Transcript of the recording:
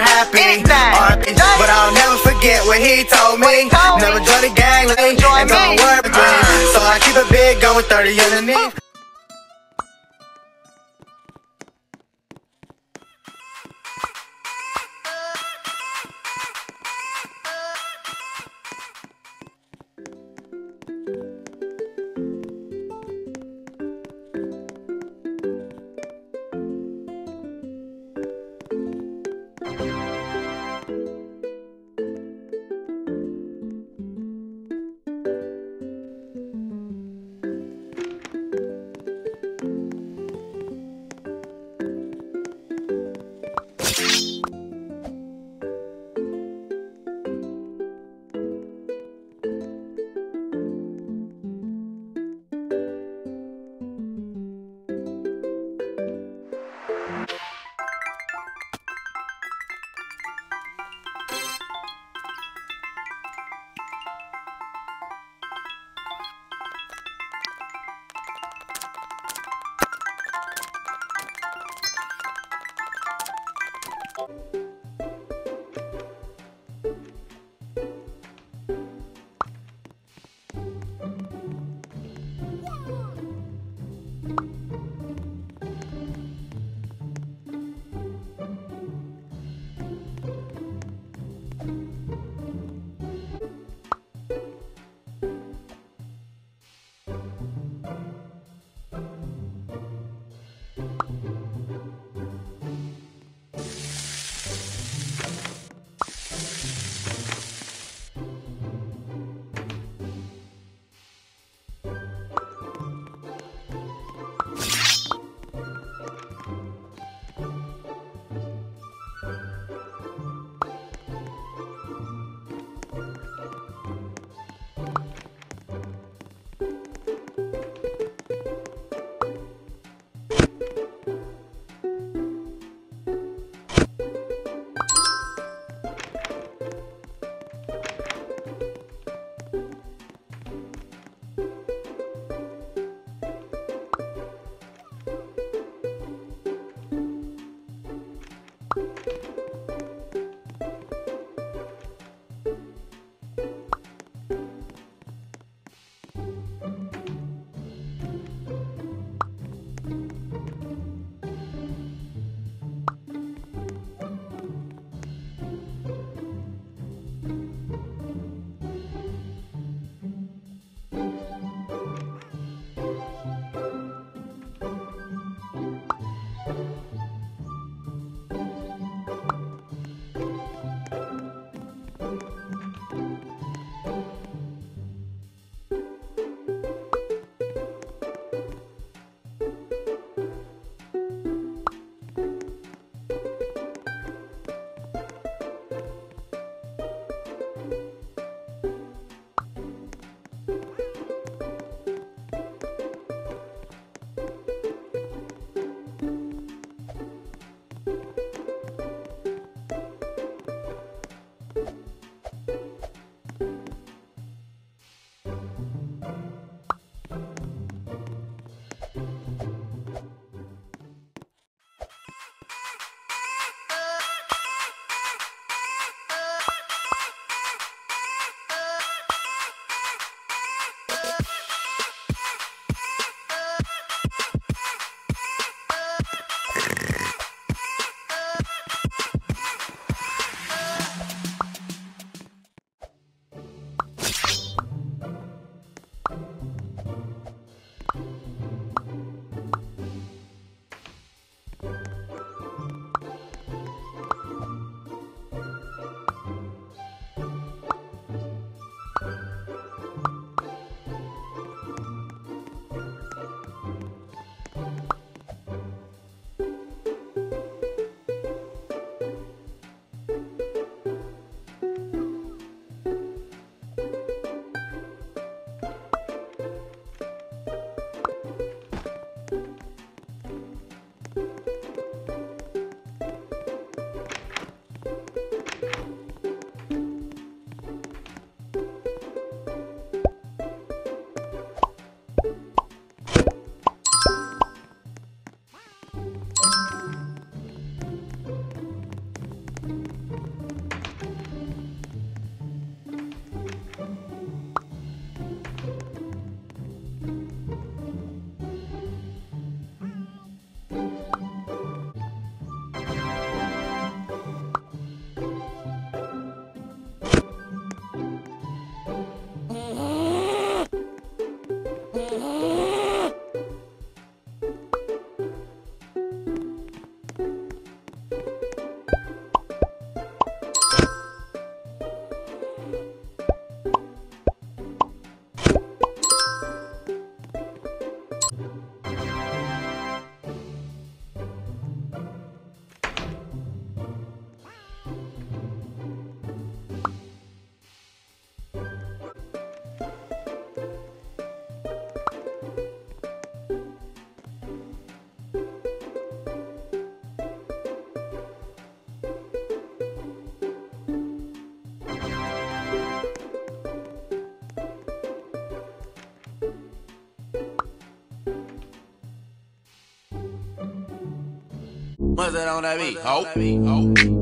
happy. But I'll never forget what he told me. Never join the gang, and don't worry between. So I keep it big, going 30 underneath. What's that on that beat? Ho.